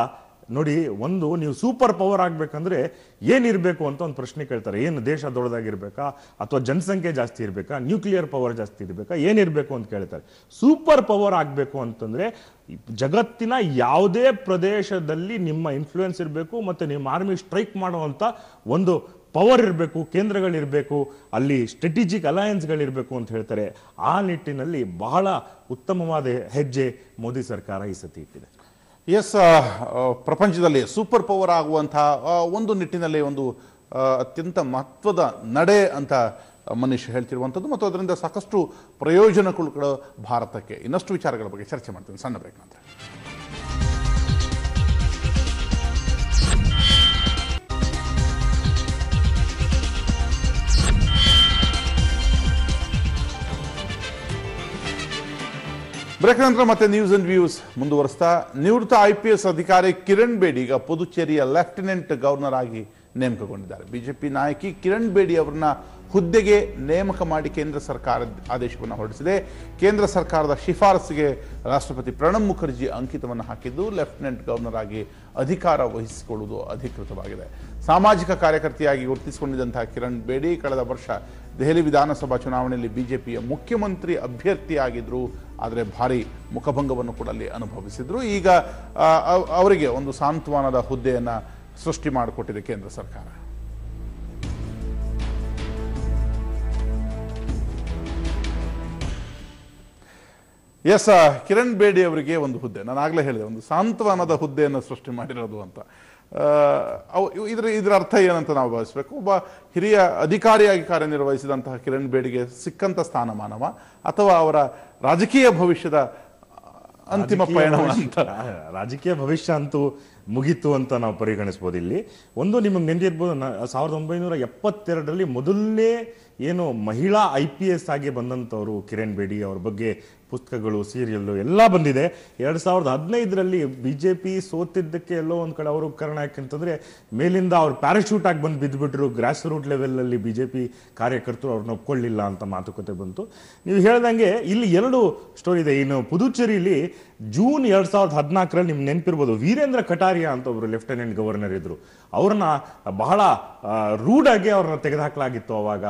B: ನೋಡಿ, ಒಂದು, ನೀವು ಸೂಪರ್ ಪವರ್ ಆಗಬೇಕಂದ್ರೆ ಏನಿರಬೇಕು ಅಂತ ಒಂದು ಪ್ರಶ್ನೆ ಕೇಳ್ತಾರೆ. ಏನು ದೇಶ ದೊಡ್ಡದಾಗಿರ್ಬೇಕಾ? ಅಥವಾ ಜನಸಂಖ್ಯೆ ಜಾಸ್ತಿ ಇರಬೇಕಾ? ನ್ಯೂಕ್ಲಿಯರ್ ಪವರ್ ಜಾಸ್ತಿ ಇರಬೇಕಾ? ಏನಿರಬೇಕು ಅಂತ ಕೇಳ್ತಾರೆ. ಸೂಪರ್ ಪವರ್ ಆಗಬೇಕು ಅಂತಂದರೆ, ಜಗತ್ತಿನ ಯಾವುದೇ ಪ್ರದೇಶದಲ್ಲಿ ನಿಮ್ಮ ಇನ್ಫ್ಲೂಯೆನ್ಸ್ ಇರಬೇಕು, ಮತ್ತು ನಿಮ್ಮ ಆರ್ಮಿ ಸ್ಟ್ರೈಕ್ ಮಾಡುವಂಥ ಒಂದು ಪವರ್ ಇರಬೇಕು, ಕೇಂದ್ರಗಳಿರಬೇಕು, ಅಲ್ಲಿ ಸ್ಟ್ರಾಟಜಿಕ್ ಅಲಯನ್ಸ್ಗಳಿರಬೇಕು ಅಂತ ಹೇಳ್ತಾರೆ. ಆ ನಿಟ್ಟಿನಲ್ಲಿ ಬಹಳ ಉತ್ತಮವಾದ ಹೆಜ್ಜೆ ಮೋದಿ ಸರ್ಕಾರ ಈ ಸತಿ ಇಟ್ಟಿದೆ.
A: ಎಸ್ ಪ್ರಪಂಚದಲ್ಲಿ ಸೂಪರ್ ಪವರ್ ಆಗುವಂತಹ ಒಂದು ನಿಟ್ಟಿನಲ್ಲಿ ಒಂದು ಅತ್ಯಂತ ಮಹತ್ವದ ನಡೆ ಅಂತ ಮನೀಶ್ ಹೇಳ್ತಿರುವಂಥದ್ದು ಮತ್ತು ಅದರಿಂದ ಸಾಕಷ್ಟು ಪ್ರಯೋಜನಗಳು ಕೂಡ ಭಾರತಕ್ಕೆ. ಇನ್ನಷ್ಟು ವಿಚಾರಗಳ ಬಗ್ಗೆ ಚರ್ಚೆ ಮಾಡ್ತೀನಿ. ಸಣ್ಣ ಬ್ರೇಕ್ ನಂತರ ಬ್ರೇಕ್ ನಂತರ ಮತ್ತೆ ನ್ಯೂಸ್ ಅಂಡ್ ವ್ಯೂಸ್ ಮುಂದುವರಿಸ್ತಾ, ನಿವೃತ್ತ ಐ ಪಿ ಎಸ್ ಅಧಿಕಾರಿ ಕಿರಣ್ ಬೇಡಿ ಈಗ ಪುದುಚೇರಿಯ ಲೆಫ್ಟಿನೆಂಟ್ ಗವರ್ನರ್ ಆಗಿ ನೇಮಕಗೊಂಡಿದ್ದಾರೆ. ಬಿಜೆಪಿ ನಾಯಕಿ ಕಿರಣ್ ಬೇಡಿ ಅವರನ್ನ ಹುದ್ದೆಗೆ ನೇಮಕ ಮಾಡಿ ಕೇಂದ್ರ ಸರ್ಕಾರ ಆದೇಶವನ್ನು ಹೊರಡಿಸಿದೆ. ಕೇಂದ್ರ ಸರ್ಕಾರದ ಶಿಫಾರಸ್ಸಿಗೆ ರಾಷ್ಟ್ರಪತಿ ಪ್ರಣಬ್ ಮುಖರ್ಜಿ ಅಂಕಿತವನ್ನು ಹಾಕಿದ್ದು, ಲೆಫ್ಟಿನೆಂಟ್ ಗವರ್ನರ್ ಆಗಿ ಅಧಿಕಾರ ವಹಿಸಿಕೊಳ್ಳುವುದು ಅಧಿಕೃತವಾಗಿದೆ. ಸಾಮಾಜಿಕ ಕಾರ್ಯಕರ್ತೆಯಾಗಿ ಗುರುತಿಸಿಕೊಂಡಿದ್ದಂತಹ ಕಿರಣ್ ಬೇಡಿ, ಕಳೆದ ವರ್ಷ ದೆಹಲಿ ವಿಧಾನಸಭಾ ಚುನಾವಣೆಯಲ್ಲಿ ಬಿಜೆಪಿಯ ಮುಖ್ಯಮಂತ್ರಿ ಅಭ್ಯರ್ಥಿಯಾಗಿದ್ದರು ಆದರೆ ಭಾರಿ ಮುಖಭಂಗವನ್ನು ಕೂಡ ಅಲ್ಲಿ ಅನುಭವಿಸಿದ್ರು. ಈಗ ಅವ್- ಅವರಿಗೆ ಒಂದು ಸಾಂತ್ವನದ ಹುದ್ದೆಯನ್ನು ಸೃಷ್ಟಿ ಮಾಡಿಕೊಟ್ಟಿದೆ ಕೇಂದ್ರ ಸರ್ಕಾರ. ಎಸ್ ಕಿರಣ್ ಬೇಡಿ ಅವರಿಗೆ ಒಂದು ಹುದ್ದೆ. ನಾನು ಆಗಲೇ ಹೇಳಿದೆ, ಒಂದು ಸಾಂತ್ವನದ ಹುದ್ದೆಯನ್ನು ಸೃಷ್ಟಿ ಮಾಡಿರೋದು ಅಂತ. ಅವ್- ಇದರ ಇದರ ಅರ್ಥ ಏನಂತ ನಾವು ಭಾವಿಸ್ಬೇಕು. ಒಬ್ಬ ಹಿರಿಯ ಅಧಿಕಾರಿಯಾಗಿ ಕಾರ್ಯನಿರ್ವಹಿಸಿದಂತಹ ಕಿರಣ್ ಬೇಡಿಗೆ ಸಿಕ್ಕಂತ ಸ್ಥಾನಮಾನವ ಅಥವಾ ಅವರ ರಾಜಕೀಯ ಭವಿಷ್ಯದ ಅಂತಿಮ ಪಯಣ
B: ರಾಜಕೀಯ ಭವಿಷ್ಯ ಅಂತೂ ಮುಗೀತು ಅಂತ ನಾವು ಪರಿಗಣಿಸ್ಬೋದು ಇಲ್ಲಿ. ಒಂದು ನಿಮಗೆ ನೆನಪಿರ್ಬೋದು ಸಾವಿರದ ಒಂಬೈನೂರ ಎಪ್ಪತ್ತೆರಡರಲ್ಲಿ ಮೊದಲನೇ ಏನು ಮಹಿಳಾ ಐ ಪಿ ಎಸ್ ಆಗಿ ಬಂದಂಥವರು ಕಿರಣ್ ಬೇಡಿ ಅವ್ರ ಬಗ್ಗೆ ಪುಸ್ತಕಗಳು, ಸೀರಿಯಲ್ಲು ಎಲ್ಲ ಬಂದಿದೆ. ಎರಡು ಸಾವಿರದ ಹದಿನೈದರಲ್ಲಿ ಬಿ ಜೆ ಪಿ ಸೋತಿದ್ದಕ್ಕೆ ಎಲ್ಲೋ ಒಂದು ಕಡೆ ಅವರು ಕಾರಣ ಯಾಕೆಂತಂದರೆ ಮೇಲಿಂದ ಅವ್ರು ಪ್ಯಾರಾಶೂಟ್ ಆಗಿ ಬಂದು ಬಿದ್ದುಬಿಟ್ರು ಗ್ರಾಸ್ ರೂಟ್ ಲೆವೆಲಲ್ಲಿ ಬಿ ಜೆ ಪಿ ಕಾರ್ಯಕರ್ತರು ಅವ್ರನ್ನ ಒಪ್ಕೊಳ್ಳಿಲ್ಲ ಅಂತ ಮಾತುಕತೆ ಬಂತು. ನೀವು ಹೇಳ್ದಂಗೆ ಇಲ್ಲಿ ಎರಡು ಸ್ಟೋರಿ ಇದೆ. ಇನ್ನು ಪುದುಚೇರಿಲಿ ಜೂನ್ ಎರಡ್ ಸಾವಿರದ ಹದಿನಾಲ್ಕರಲ್ಲಿ ನಿಮ್ಗೆ ನೆನಪಿರ್ಬೋದು. ವೀರೇಂದ್ರ ಕಟಾರಿಯಾ ಅಂತ ಒಬ್ರು ಲೆಫ್ಟಿನೆಂಟ್ ಗವರ್ನರ್ ಇದ್ರು. ಅವ್ರನ್ನ ಬಹಳ ರೂಡ್ ಆಗಿ ಅವ್ರನ್ನ ತೆಗೆದುಹಾಕಲಾಗಿತ್ತು ಅವಾಗ.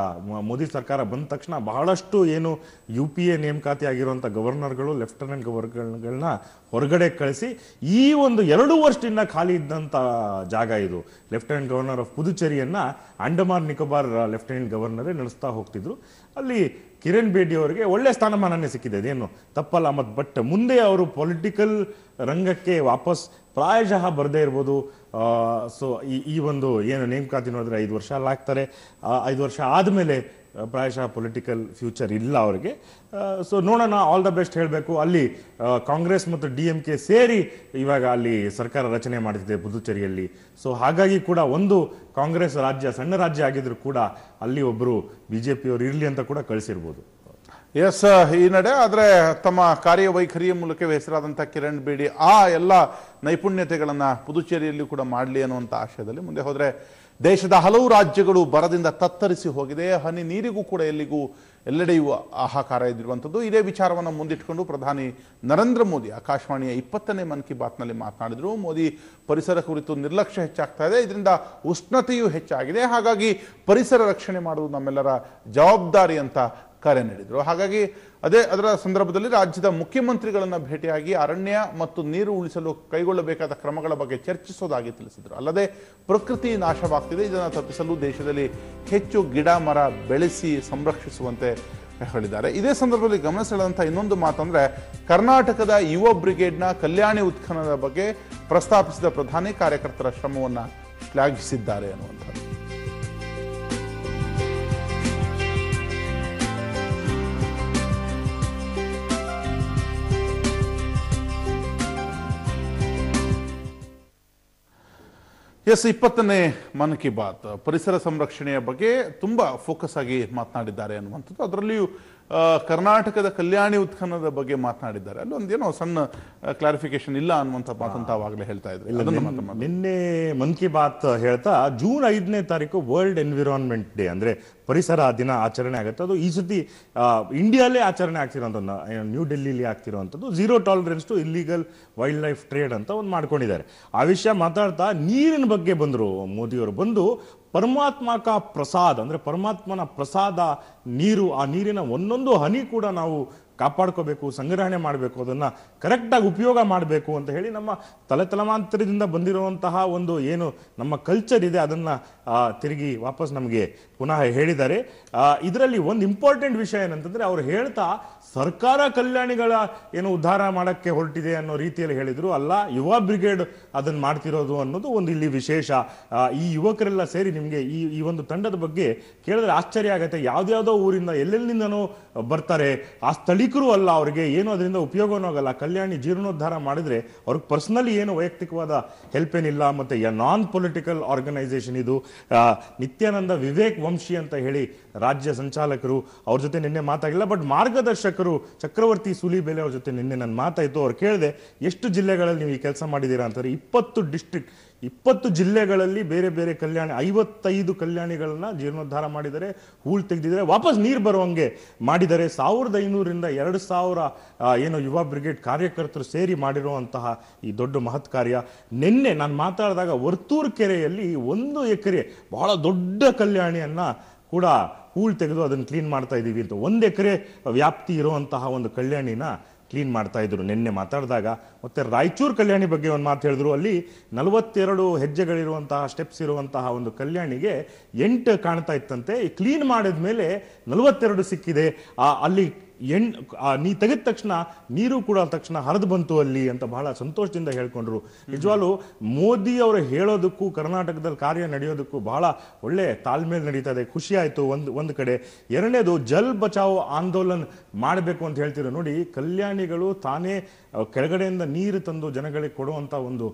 B: ಮೋದಿ ಸರ್ಕಾರ ಬಂದ ತಕ್ಷಣ ಬಹಳಷ್ಟು ಏನು ಯು ಪಿ ಎ ನೇಮಕಾತಿ ಆಗಿರುವಂಥ ಗವರ್ನರ್ಗಳು, ಲೆಫ್ಟಿನೆಂಟ್ ಗವರ್ನರ್ಗಳನ್ನ ಹೊರಗಡೆ ಕಳಿಸಿ ಈ ಒಂದು ಎರಡು ವರ್ಷದಿಂದ ಖಾಲಿ ಇದ್ದಂತ ಜಾಗ ಇದು. ಲೆಫ್ಟಿನೆಂಟ್ ಗವರ್ನರ್ ಆಫ್ ಪುದುಚೇರಿಯನ್ನ ಅಂಡಮಾನ್ ನಿಕೋಬಾರ್ ಲೆಫ್ಟಿನೆಂಟ್ ಗವರ್ನರೇ ನಡೆಸ್ತಾ ಹೋಗ್ತಿದ್ರು. ಅಲ್ಲಿ ಕಿರಣ್ ಬೇಡಿ ಅವರಿಗೆ ಒಳ್ಳೆ ಸ್ಥಾನಮಾನನೇ ಸಿಕ್ಕಿದೆ. ಅದೇನು ತಪ್ಪಲ್ಲ ಮತ್ತು ಬಟ್ ಮುಂದೆ ಅವರು ಪೊಲಿಟಿಕಲ್ ರಂಗಕ್ಕೆ ವಾಪಸ್ ಪ್ರಾಯಶಃ ಬರದೇ ಇರ್ಬೋದು. ಸೊ ಈ ಈ ಒಂದು ಏನು ನೇಮಕಾತಿ ನೋಡಿದ್ರೆ ಐದು ವರ್ಷ ಅಲ್ಲಿ ಆಗ್ತಾರೆ ಐದು ವರ್ಷ ಆದಮೇಲೆ ಪ್ರಾಯಶಃ ಪೊಲಿಟಿಕಲ್ ಫ್ಯೂಚರ್ ಇಲ್ಲ ಅವರಿಗೆ. ಸೊ ನೋಡೋಣ ಆಲ್ ದ ಬೆಸ್ಟ್ ಹೇಳಬೇಕು. ಅಲ್ಲಿ ಕಾಂಗ್ರೆಸ್ ಮತ್ತು ಡಿ ಎಂ ಕೆ ಸೇರಿ ಇವಾಗ ಅಲ್ಲಿ ಸರ್ಕಾರ ರಚನೆ ಮಾಡ್ತಿದೆ ಪುದುಚೇರಿಯಲ್ಲಿ. ಸೊ ಹಾಗಾಗಿ ಕೂಡ ಒಂದು ಕಾಂಗ್ರೆಸ್ ರಾಜ್ಯ, ಸಣ್ಣ ರಾಜ್ಯ ಆಗಿದ್ರು ಕೂಡ ಅಲ್ಲಿ ಒಬ್ಬರು ಬಿ ಜೆ ಪಿಯವರು ಇರಲಿ ಅಂತ ಕೂಡ ಕಳಿಸಿರ್ಬೋದು.
A: ಎಸ್ ಈ ನಡೆ ಆದರೆ ತಮ್ಮ ಕಾರ್ಯವೈಖರಿಯ ಮೂಲಕವೇ ಹೆಸರಾದಂಥ ಕಿರಣ್ ಬೇಡಿ ಆ ಎಲ್ಲ ನೈಪುಣ್ಯತೆಗಳನ್ನು ಪುದುಚೇರಿಯಲ್ಲಿ ಕೂಡ ಮಾಡಲಿ ಅನ್ನುವಂಥ ಆಶಯದಲ್ಲಿ ಮುಂದೆ ಹೋದರೆ ದೇಶದ ಹಲವು ರಾಜ್ಯಗಳು ಬರದಿಂದ ತತ್ತರಿಸಿ ಹೋಗಿದೆ. ಹನಿ ನೀರಿಗೂ ಕೂಡ ಎಲ್ಲಿಗೂ ಎಲ್ಲೆಡೆಯೂ ಹಾಹಾಕಾರ ಇದ್ದಿರುವಂಥದ್ದು ಇದೇ ವಿಚಾರವನ್ನು ಮುಂದಿಟ್ಟುಕೊಂಡು ಪ್ರಧಾನಿ ನರೇಂದ್ರ ಮೋದಿ ಆಕಾಶವಾಣಿಯ ಇಪ್ಪತ್ತನೇ ಮನ್ ಕಿ ಬಾತ್ನಲ್ಲಿ ಮಾತನಾಡಿದರು. ಮೋದಿ ಪರಿಸರ ಕುರಿತು ನಿರ್ಲಕ್ಷ್ಯ ಹೆಚ್ಚಾಗ್ತಾ ಇದೆ. ಇದರಿಂದ ಉಷ್ಣತೆಯೂ ಹೆಚ್ಚಾಗಿದೆ. ಹಾಗಾಗಿ ಪರಿಸರ ರಕ್ಷಣೆ ಮಾಡುವುದು ನಮ್ಮೆಲ್ಲರ ಜವಾಬ್ದಾರಿ ಅಂತ ಕರೆ ನೀಡಿದರು. ಹಾಗಾಗಿ ಅದೇ ಅದರ ಸಂದರ್ಭದಲ್ಲಿ ರಾಜ್ಯದ ಮುಖ್ಯಮಂತ್ರಿಗಳನ್ನು ಭೇಟಿಯಾಗಿ ಅರಣ್ಯ ಮತ್ತು ನೀರು ಉಳಿಸಲು ಕೈಗೊಳ್ಳಬೇಕಾದ ಕ್ರಮಗಳ ಬಗ್ಗೆ ಚರ್ಚಿಸೋದಾಗಿ ತಿಳಿಸಿದರು. ಅಲ್ಲದೆ ಪ್ರಕೃತಿ ನಾಶವಾಗ್ತಿದೆ, ಇದನ್ನು ತಪ್ಪಿಸಲು ದೇಶದಲ್ಲಿ ಹೆಚ್ಚು ಗಿಡ ಮರ ಬೆಳೆಸಿ ಸಂರಕ್ಷಿಸುವಂತೆ ಹೇಳಿದ್ದಾರೆ. ಇದೇ ಸಂದರ್ಭದಲ್ಲಿ ಗಮನ ಸೆಳೆದಂಥ ಇನ್ನೊಂದು ಮಾತಂದ್ರೆ, ಕರ್ನಾಟಕದ ಯುವ ಬ್ರಿಗೇಡ್ನ ಕಲ್ಯಾಣಿ ಉತ್ಖನನದ ಬಗ್ಗೆ ಪ್ರಸ್ತಾಪಿಸಿದ ಪ್ರಧಾನಿ ಕಾರ್ಯಕರ್ತರ ಶ್ರಮವನ್ನು ಶ್ಲಾಘಿಸಿದ್ದಾರೆ ಅನ್ನುವಂಥದ್ದು. ಎಸ್ ಇಪ್ಪತ್ತನೇ ಮನ್ ಕಿ ಬಾತ್. ಪರಿಸರ ಸಂರಕ್ಷಣೆಯ ಬಗ್ಗೆ ತುಂಬ ಫೋಕಸ್ ಆಗಿ ಮಾತನಾಡಿದ್ದಾರೆ ಅನ್ನುವಂಥದ್ದು. ಅದರಲ್ಲಿಯೂ ಕರ್ನಾಟಕದ ಕಲ್ಯಾಣಿ ಉತ್ಖನದ ಬಗ್ಗೆ ಮಾತನಾಡಿದ್ದಾರೆ. ಅಲ್ಲಿ ಒಂದೇನೋ ಸಣ್ಣ ಕ್ಲಾರಿಫಿಕೇಶನ್ ಇಲ್ಲ ಅನ್ನುವಂಥ ಅವಾಗಲೇ ಹೇಳ್ತಾ ಇದ್ರು.
B: ನಿನ್ನೆ ಮನ್ ಕಿ ಬಾತ್ ಹೇಳ್ತಾ ಜೂನ್ ಐದನೇ ತಾರೀಕು ವರ್ಲ್ಡ್ ಎನ್ವಿರಾನ್ಮೆಂಟ್ ಡೇ ಅಂದ್ರೆ ಪರಿಸರ ದಿನ ಆಚರಣೆ ಆಗುತ್ತೆ. ಅದು ಈ ಸತಿ ಇಂಡಿಯಾಲೇ ಆಚರಣೆ ಆಗ್ತಿರೋಂಥದ್ದು ನ್ಯೂ ಡೆಲ್ಲಿಲಿ ಆಗ್ತಿರೋಂಥದ್ದು. Zero tolerance to illegal wildlife trade ಅಂತ ಒಂದು ಮಾಡ್ಕೊಂಡಿದ್ದಾರೆ. ಆ ವಿಷಯ ಮಾತಾಡ್ತಾ ನೀರಿನ ಬಗ್ಗೆ ಬಂದರು ಮೋದಿಯವರು ಬಂದು ಪರಮಾತ್ಮ ಕಾ ಪ್ರಸಾದ್, ಅಂದರೆ ಪರಮಾತ್ಮನ ಪ್ರಸಾದ ನೀರು, ಆ ನೀರಿನ ಒಂದೊಂದು ಹನಿ ಕೂಡ ನಾವು ಕಾಪಾಡ್ಕೋಬೇಕು, ಸಂಗ್ರಹಣೆ ಮಾಡಬೇಕು, ಅದನ್ನು ಕರೆಕ್ಟಾಗಿ ಉಪಯೋಗ ಮಾಡಬೇಕು ಅಂತ ಹೇಳಿ ನಮ್ಮ ತಲೆ ತಲೆಮಾಂತರದಿಂದ ಬಂದಿರುವಂತಹ ಒಂದು ಏನು ನಮ್ಮ ಕಲ್ಚರ್ ಇದೆ, ಅದನ್ನು ತಿರುಗಿ ವಾಪಸ್ ನಮಗೆ ಪುನಃ ಹೇಳಿದ್ದಾರೆ. ಇದರಲ್ಲಿ ಒಂದು ಇಂಪಾರ್ಟೆಂಟ್ ವಿಷಯ ಏನಂತಂದರೆ ಅವ್ರು ಹೇಳ್ತಾ ಸರ್ಕಾರ ಕಲ್ಯಾಣಿಗಳ ಏನು ಉದ್ಧಾರ ಮಾಡಕ್ಕೆ ಹೊರಟಿದೆ ಅನ್ನೋ ರೀತಿಯಲ್ಲಿ ಹೇಳಿದರು. ಅಲ್ಲ, ಯುವ ಬ್ರಿಗೇಡ್ ಅದನ್ನ ಮಾಡ್ತಿರೋದು ಅನ್ನೋದು ಒಂದು ಇಲ್ಲಿ ವಿಶೇಷ. ಈ ಯುವಕರೆಲ್ಲ ಸೇರಿ ನಿಮಗೆ ಈ ಈ ಒಂದು ತಂಡದ ಬಗ್ಗೆ ಕೇಳಿದ್ರೆ ಆಶ್ಚರ್ಯ ಆಗುತ್ತೆ. ಯಾವುದ್ಯಾವುದೋ ಊರಿಂದ ಎಲ್ಲೆಲ್ಲಿಂದನೂ ಬರ್ತಾರೆ. ಆ ಸ್ಥಳೀಕರು ಅಲ್ಲ ಅವ್ರಿಗೆ ಏನು ಅದರಿಂದ ಉಪಯೋಗವೂ ಆಗಲ್ಲ. ಕಲ್ಯಾಣಿ ಜೀರ್ಣೋದ್ಧಾರ ಮಾಡಿದ್ರೆ ಅವ್ರಿಗೆ ಪರ್ಸನಲಿ ಏನು ವೈಯಕ್ತಿಕವಾದ ಹೆಲ್ಪ್ ಏನಿಲ್ಲ. ಮತ್ತೆ ನಾನ್ ಪೊಲಿಟಿಕಲ್ ಆರ್ಗನೈಸೇಷನ್ ಇದು. ನಿತ್ಯಾನಂದ ವಿವೇಕ್ ವಂಶಿ ಅಂತ ಹೇಳಿ ರಾಜ್ಯ ಸಂಚಾಲಕರು ಅವ್ರ ಜೊತೆ ನಿನ್ನೆ ಮಾತಾಗಿಲ್ಲ ಬಟ್ ಮಾರ್ಗದರ್ಶಕರು ಚಕ್ರವರ್ತಿ ಸುಲಿಬೇಲೆ ಅವ್ರ ಜೊತೆ ನಿನ್ನೆ ನನ್ನ ಮಾತಾಯಿತು ಅವ್ರು ಕೇಳಿದೆ, ಎಷ್ಟು ಜಿಲ್ಲೆಗಳಲ್ಲಿ ನೀವು ಈ ಕೆಲಸ ಮಾಡಿದ್ದೀರಾ? ಅಂತಾರೆ. ಇಪ್ಪತ್ತು ಡಿಸ್ಟ್ರಿಕ್ಟ್ ಇಪ್ಪತ್ತು ಜಿಲ್ಲೆಗಳಲ್ಲಿ ಬೇರೆ ಬೇರೆ ಕಲ್ಯಾಣಿ, ಐವತ್ತೈದು ಕಲ್ಯಾಣಿಗಳನ್ನ ಜೀರ್ಣೋದ್ಧಾರ ಮಾಡಿದರೆ ಹೂಳು ತೆಗೆದಿದ್ದಾರೆ, ವಾಪಸ್ ನೀರು ಬರುವಂಗೆ ಮಾಡಿದರೆ ಸಾವಿರದ ಐನೂರಿಂದ ಎರಡು ಸಾವಿರ ಏನು ಯುವ ಬ್ರಿಗೇಡ್ ಕಾರ್ಯಕರ್ತರು ಸೇರಿ ಮಾಡಿರುವಂತಹ ಈ ದೊಡ್ಡ ಮಹತ್ ಕಾರ್ಯ. ನಿನ್ನೆ ನಾನು ಮಾತಾಡಿದಾಗ ವರ್ತೂರು ಕೆರೆಯಲ್ಲಿ ಒಂದು ಎಕರೆ ಬಹಳ ದೊಡ್ಡ ಕಲ್ಯಾಣಿಯನ್ನ ಕೂಡ ಹೂಳು ತೆಗೆದು ಅದನ್ನು ಕ್ಲೀನ್ ಮಾಡ್ತಾ ಇದ್ದೀವಿ ಅಂತ. ಒಂದು ಎಕರೆ ವ್ಯಾಪ್ತಿ ಇರುವಂತಹ ಒಂದು ಕಲ್ಯಾಣಿನ ಕ್ಲೀನ್ ಮಾಡ್ತಾ ಇದ್ರು. ನಿನ್ನೆ ಮಾತಾಡಿದಾಗ ಮತ್ತೆ ರಾಯಚೂರು ಕಲ್ಯಾಣಿ ಬಗ್ಗೆ ಒಂದು ಮಾತು ಹೇಳಿದ್ರು. ಅಲ್ಲಿ ನಲವತ್ತೆರಡು ಹೆಜ್ಜೆಗಳಿರುವಂತಹ ಸ್ಟೆಪ್ಸ್ ಇರುವಂತಹ ಒಂದು ಕಲ್ಯಾಣಿಗೆ ಎಂಟು ಕಾಣ್ತಾ ಇತ್ತಂತೆ. ಕ್ಲೀನ್ ಮಾಡಿದ ಮೇಲೆ ನಲವತ್ತೆರಡು ಸಿಕ್ಕಿದೆ. ಆ, ಅಲ್ಲಿ ಎಣ್ ನೀ ತೆಗೆದ ತಕ್ಷಣ, ನೀರು ಕೂಡ ತಕ್ಷಣ ಹರಿದು ಬಂತು ಅಲ್ಲಿ ಅಂತ ಬಹಳ ಸಂತೋಷದಿಂದ ಹೇಳ್ಕೊಂಡ್ರು. ನಿಜವಾಗ್ಲು ಮೋದಿ ಅವರು ಹೇಳೋದಕ್ಕೂ, ಕರ್ನಾಟಕದಲ್ಲಿ ಕಾರ್ಯ ನಡೆಯೋದಕ್ಕೂ ಬಹಳ ಒಳ್ಳೆ ತಾಳ್ಮೇಲೆ ನಡೀತಾ ಇದೆ. ಖುಷಿ ಆಯ್ತು ಒಂದು ಒಂದು ಕಡೆ. ಎರಡನೇದು, ಜಲ್ ಬಚಾವ್ ಆಂದೋಲನ್ ಮಾಡಬೇಕು ಅಂತ ಹೇಳ್ತಿರೋ ನೋಡಿ, ಕಲ್ಯಾಣಿಗಳು ತಾನೇ ಕೆಳಗಡೆಯಿಂದ ನೀರು ತಂದು ಜನಗಳಿಗೆ ಕೊಡುವಂಥ ಒಂದು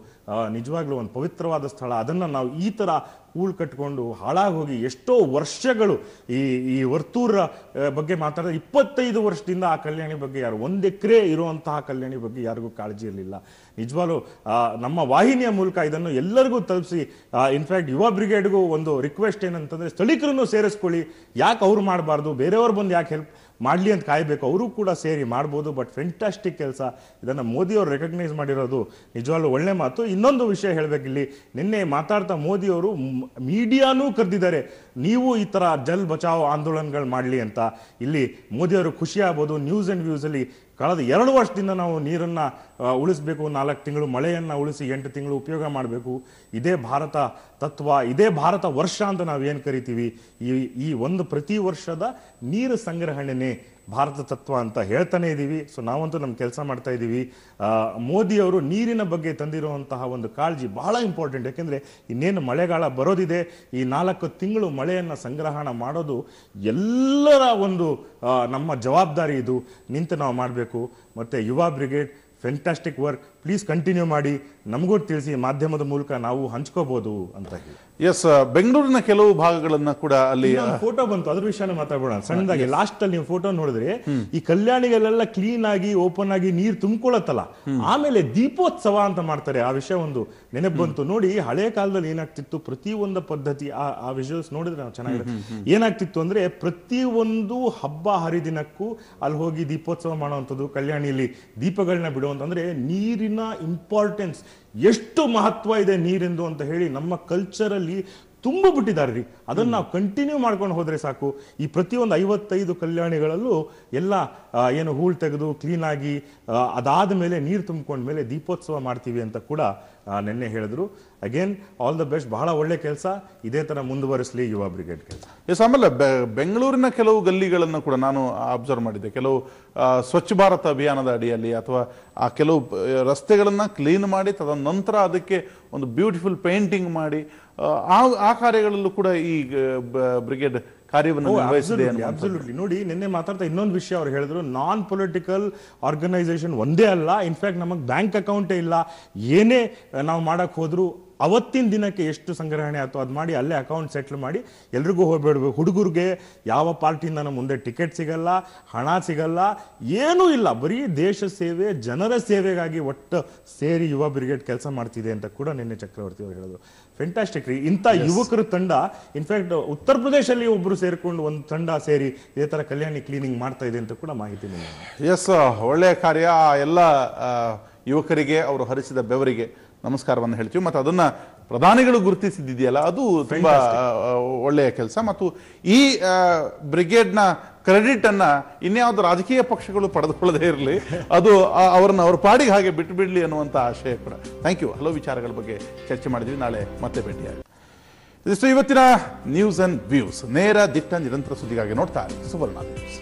B: ನಿಜವಾಗ್ಲೂ ಒಂದು ಪವಿತ್ರವಾದ ಸ್ಥಳ. ಅದನ್ನು ನಾವು ಈ ಥರ ಕೂಳು ಕಟ್ಕೊಂಡು ಹೋಗಿ ಎಷ್ಟೋ ವರ್ಷಗಳು ಈ ಈ ವರ್ತೂರ ಬಗ್ಗೆ ಮಾತಾಡಿದ್ರೆ ಇಪ್ಪತ್ತೈದು ವರ್ಷದಿಂದ ಆ ಕಲ್ಯಾಣಿ ಬಗ್ಗೆ ಯಾರು, ಒಂದು ಎಕರೆ ಇರುವಂತಹ ಕಲ್ಯಾಣಿ ಬಗ್ಗೆ ಯಾರಿಗೂ ಕಾಳಜಿ ಇರಲಿಲ್ಲ. ನಿಜವಾಗ್ಲೂ ನಮ್ಮ ವಾಹಿನಿಯ ಮೂಲಕ ಇದನ್ನು ಎಲ್ಲರಿಗೂ ತಲುಪಿಸಿ ಇನ್ಫ್ಯಾಕ್ಟ್ ಯುವ ಬ್ರಿಗೇಡ್ಗೂ ಒಂದು ರಿಕ್ವೆಸ್ಟ್ ಏನಂತಂದ್ರೆ, ಸ್ಥಳೀಕರನ್ನು ಸೇರಿಸ್ಕೊಳ್ಳಿ. ಯಾಕೆ ಅವ್ರು ಮಾಡಬಾರ್ದು? ಬೇರೆಯವ್ರು ಬಂದು ಯಾಕೆ ಹೆಲ್ಪ್ ಮಾಡ್ಲಿ ಅಂತ ಕಾಯಬೇಕು. ಅವರು ಕೂಡ ಸೇರಿ ಮಾಡ್ಬೋದು ಬಟ್ ಫೆಂಟಾಸ್ಟಿಕ್ ಕೆಲಸ. ಇದನ್ನು ಮೋದಿ ಅವರು ರೆಕಗ್ನೈಸ್ ಮಾಡಿರೋದು ನಿಜವಾಗ್ಲೂ ಒಳ್ಳೆ ಮಾತು. ಇನ್ನೊಂದು ವಿಷಯ ಹೇಳಬೇಕಿಲ್ಲಿ ನಿನ್ನೆ ಮಾತಾಡ್ತಾ ಮೋದಿಯವರು ಮೀಡಿಯಾನೂ ಕರೆದಿದ್ದಾರೆ. ನೀವು ಈ ಥರ ಜಲ್ ಬಚಾವ್ ಆಂದೋಲನಗಳು ಮಾಡಲಿ ಅಂತ. ಇಲ್ಲಿ ಮೋದಿಯವರು ಖುಷಿಯಾಗ್ಬೋದು ನ್ಯೂಸ್ ಆ್ಯಂಡ್ ವ್ಯೂಸ್ ಅಲ್ಲಿ ಕಳೆದ ಎರಡು ವರ್ಷದಿಂದ ನಾವು ನೀರನ್ನ ಉಳಿಸಬೇಕು. ನಾಲ್ಕು ತಿಂಗಳು ಮಳೆಯನ್ನ ಉಳಿಸಿ ಎಂಟು ತಿಂಗಳು ಉಪಯೋಗ ಮಾಡಬೇಕು. ಇದೇ ಭಾರತ ತತ್ವ, ಇದೇ ಭಾರತ ವರ್ಷ ಅಂತ ನಾವು ಏನು ಕರಿತೀವಿ? ಈ ಈ ಒಂದು ಪ್ರತಿ ವರ್ಷದ ನೀರು ಸಂಗ್ರಹಣೆನೇ ಭಾರತ ತತ್ವ ಅಂತ ಹೇಳ್ತಾನೆ ಇದ್ದೀವಿ ಸೊ ನಾವಂತೂ ನಮ್ಮ ಕೆಲಸ ಮಾಡ್ತಾ ಇದ್ದೀವಿ ಮೋದಿಯವರು ನೀರಿನ ಬಗ್ಗೆ ತಂದಿರುವಂತಹ ಒಂದು ಕಾಳಜಿ ಬಹಳ ಇಂಪಾರ್ಟೆಂಟ್ ಯಾಕೆಂದರೆ ಇನ್ನೇನು ಮಳೆಗಾಲ ಬರೋದಿದೆ, ಈ ನಾಲ್ಕು ತಿಂಗಳು ಮಳೆಯನ್ನು ಸಂಗ್ರಹಣ ಮಾಡೋದು ಎಲ್ಲರ ಒಂದು ನಮ್ಮ ಜವಾಬ್ದಾರಿ ಇದು. ನಿಂತು ನಾವು ಮಾಡಬೇಕು. ಮತ್ತು Yuva brigade fantastic work please continue ಮಾಡಿ ನಮಗೂ ತಿಳಿಸಿ ಮಾಧ್ಯಮದ ಮೂಲಕ ನಾವು ಹಂಚ್ಕೋಬಹುದು ಅಂತ ಹೇಳಿ.
A: ಎಸ್ ಬೆಂಗಳೂರಿನ ಕೆಲವು ಭಾಗಗಳನ್ನ ಕೂಡ ಅಲ್ಲಿ
B: ಫೋಟೋ ಬಂತು ಅದ್ರ ವಿಷಯನೇ ಮಾತಾಡೋಣ ಸಣ್ಣದಾಗಿ ಲಾಸ್ಟ್ ಅಲ್ಲಿ ನೀವು ಫೋಟೋ ನೋಡಿದ್ರೆ ಈ ಕಲ್ಯಾಣಿಗಳೆಲ್ಲ ಕ್ಲೀನ್ ಆಗಿ ಓಪನ್ ಆಗಿ ನೀರು ತುಂಬಿಕೊಳ್ಳತ್ತಲ್ಲ. ಆಮೇಲೆ ದೀಪೋತ್ಸವ ಅಂತ ಮಾಡ್ತಾರೆ ಆ ವಿಷಯ ಒಂದು ನೆನಪು ಬಂತು. ನೋಡಿ ಹಳೆ ಕಾಲದಲ್ಲಿ ಏನಾಗ್ತಿತ್ತು ಪ್ರತಿ ಒಂದು ಪದ್ಧತಿ ಆ ವಿಜುವಲ್ಸ್ ನೋಡಿದ್ರೆ ನಾವು ಚೆನ್ನಾಗಿದೆ ಏನಾಗ್ತಿತ್ತು ಅಂದ್ರೆ ಪ್ರತಿ ಒಂದು ಹಬ್ಬ ಹರಿದಿನಕ್ಕೂ ಅಲ್ಲಿ ಹೋಗಿ ದೀಪೋತ್ಸವ ಮಾಡುವಂಥದ್ದು ಕಲ್ಯಾಣಿಯಲ್ಲಿ ದೀಪಗಳನ್ನ ಬಿಡುವಂತ ಅಂದ್ರೆ ನೀರಿನ ಇಂಪಾರ್ಟೆನ್ಸ್ ಎಷ್ಟು ಮಹತ್ವ ಇದೆ ನೀರಿಂದು ಅಂತ ಹೇಳಿ ನಮ್ಮ ಕಲ್ಚರಲ್ಲಿ ತುಂಬ ಬಿಟ್ಟಿದ್ದಾರೆ ರೀ ಅದನ್ನು ನಾವು ಕಂಟಿನ್ಯೂ ಮಾಡ್ಕೊಂಡು ಹೋದರೆ ಸಾಕು. ಈ ಪ್ರತಿಯೊಂದು ಐವತ್ತೈದು ಕಲ್ಯಾಣಿಗಳಲ್ಲೂ ಎಲ್ಲ ಏನು ಹೂಳು ತೆಗೆದು ಕ್ಲೀನಾಗಿ ಅದಾದ ಮೇಲೆ ನೀರು ತುಂಬಿಕೊಂಡ ಮೇಲೆ ದೀಪೋತ್ಸವ ಮಾಡ್ತೀವಿ ಅಂತ ಕೂಡ ನಿನ್ನೆ ಹೇಳಿದ್ರು. ಅಗೇನ್ ಆಲ್ ದ ಬೆಸ್ಟ್ ಬಹಳ ಒಳ್ಳೆ ಕೆಲಸ. ಇದೇ ಥರ ಮುಂದುವರಿಸಲಿ ಯುವ ಬ್ರಿಗೇಡ್ ಕೆಲಸ.
A: ಎಸ್, ಆಮೇಲೆ ಬೆಂಗಳೂರಿನ ಕೆಲವು ಗಲ್ಲಿಗಳನ್ನು ಕೂಡ ನಾನು ಅಬ್ಸರ್ವ್ ಮಾಡಿದ್ದೆ. ಕೆಲವು ಸ್ವಚ್ಛ ಭಾರತ ಅಭಿಯಾನದ ಅಡಿಯಲ್ಲಿ ಅಥವಾ, ಆ, ಕೆಲವು ರಸ್ತೆಗಳನ್ನು ಕ್ಲೀನ್ ಮಾಡಿ ತದ ನಂತರ ಅದಕ್ಕೆ ಒಂದು ಬ್ಯೂಟಿಫುಲ್ ಪೇಂಟಿಂಗ್ ಮಾಡಿ ಆ, ಆ ಕಾರ್ಯಗಳಲ್ಲೂ ಕೂಡ ಈ ಬ್ರಿಗೇಡ್ ಕಾರ್ಯವನ್ನು.
B: ಅಬ್ಸಲ್ಯೂಟ್ಲಿ ನೋಡಿ ನಿನ್ನೆ ಮಾತಾಡ್ತಾ ಇನ್ನೊಂದು ವಿಷಯ ಅವ್ರು ಹೇಳಿದ್ರು. ನಾನ್ ಪೊಲಿಟಿಕಲ್ ಆರ್ಗನೈಸೇಷನ್ ಒಂದೇ ಅಲ್ಲ. ಇನ್ಫ್ಯಾಕ್ಟ್ ನಮಗೆ ಬ್ಯಾಂಕ್ ಅಕೌಂಟೇ ಇಲ್ಲ. ಏನೇ ನಾವು ಮಾಡಕ್ ಹೋದ್ರು ಅವತ್ತಿನ ದಿನಕ್ಕೆ ಎಷ್ಟು ಸಂಗ್ರಹಣೆ ಆಯ್ತು ಅದು ಮಾಡಿ ಅಲ್ಲೇ ಅಕೌಂಟ್ ಸೆಟ್ಲ್ ಮಾಡಿ ಎಲ್ರಿಗೂ ಹೋಗ್ಬೇಡ್ಬೇಕು. ಹುಡುಗರಿಗೆ ಯಾವ ಪಾರ್ಟಿಯಿಂದ ನಮ್ಮ ಮುಂದೆ ಟಿಕೆಟ್ ಸಿಗಲ್ಲ ಹಣ ಸಿಗಲ್ಲ ಏನೂ ಇಲ್ಲ. ಬರೀ ದೇಶ ಸೇವೆ ಜನರ ಸೇವೆಗಾಗಿ ಒಟ್ಟು ಸೇರಿ ಯುವ ಬ್ರಿಗೇಡ್ ಕೆಲಸ ಮಾಡ್ತಿದೆ ಅಂತ ಕೂಡ ನಿನ್ನೆ ಚಕ್ರವರ್ತಿ ಅವರು ಹೇಳಿದ್ರು. ಫೆಂಟಾಸ್ಟಿಕ್ ರೀ. ಇಂಥ ಯುವಕರ ತಂಡ ಇನ್ಫ್ಯಾಕ್ಟ್ ಉತ್ತರ ಪ್ರದೇಶಲ್ಲಿ ಒಬ್ಬರು ಸೇರಿಕೊಂಡು ಒಂದು ತಂಡ ಸೇರಿ ಇದೇ ಥರ ಕಲ್ಯಾಣಿ ಕ್ಲೀನಿಂಗ್ ಮಾಡ್ತಾ ಇದೆ ಅಂತ ಕೂಡ ಮಾಹಿತಿ.
A: ಎಸ್ ಒಳ್ಳೆಯ ಕಾರ್ಯ. ಎಲ್ಲ ಯುವಕರಿಗೆ ಅವರು ಹರಿಸಿದ ಬೆವರಿಗೆ ನಮಸ್ಕಾರವನ್ನು ಹೇಳ್ತೀವಿ. ಮತ್ತು ಅದನ್ನ ಪ್ರಧಾನಿಗಳು ಗುರುತಿಸಿದ್ದಿದೆಯಲ್ಲ ಅದು ತುಂಬಾ ಒಳ್ಳೆಯ ಕೆಲಸ. ಮತ್ತು ಈ ಬ್ರಿಗೇಡ್ನ ಕ್ರೆಡಿಟ್ ಅನ್ನ ಇನ್ಯಾವುದು ರಾಜಕೀಯ ಪಕ್ಷಗಳು ಪಡೆದುಕೊಳ್ಳದೇ ಇರಲಿ ಅದು ಅವ್ರನ್ನ ಅವ್ರ ಪಾಡಿಗೆ ಹಾಗೆ ಬಿಟ್ಟು ಬಿಡಲಿ ಅನ್ನುವಂಥ ಆಶಯ ಕೂಡ. ಥ್ಯಾಂಕ್ ಯು ಹಲವು ವಿಚಾರಗಳ ಬಗ್ಗೆ ಚರ್ಚೆ ಮಾಡಿದ್ವಿ. ನಾಳೆ ಮತ್ತೆ ಭೇಟಿಯಾಗಿ. ಇದಿಷ್ಟು ಇವತ್ತಿನ ನ್ಯೂಸ್ ಅಂಡ್ ವ್ಯೂಸ್ ನೇರ ದಿಟ್ಟ ನಿರಂತರ ಸುದ್ದಿಗಾಗಿ ನೋಡ್ತಾ ಸುವರ್ಣ ನ್ಯೂಸ್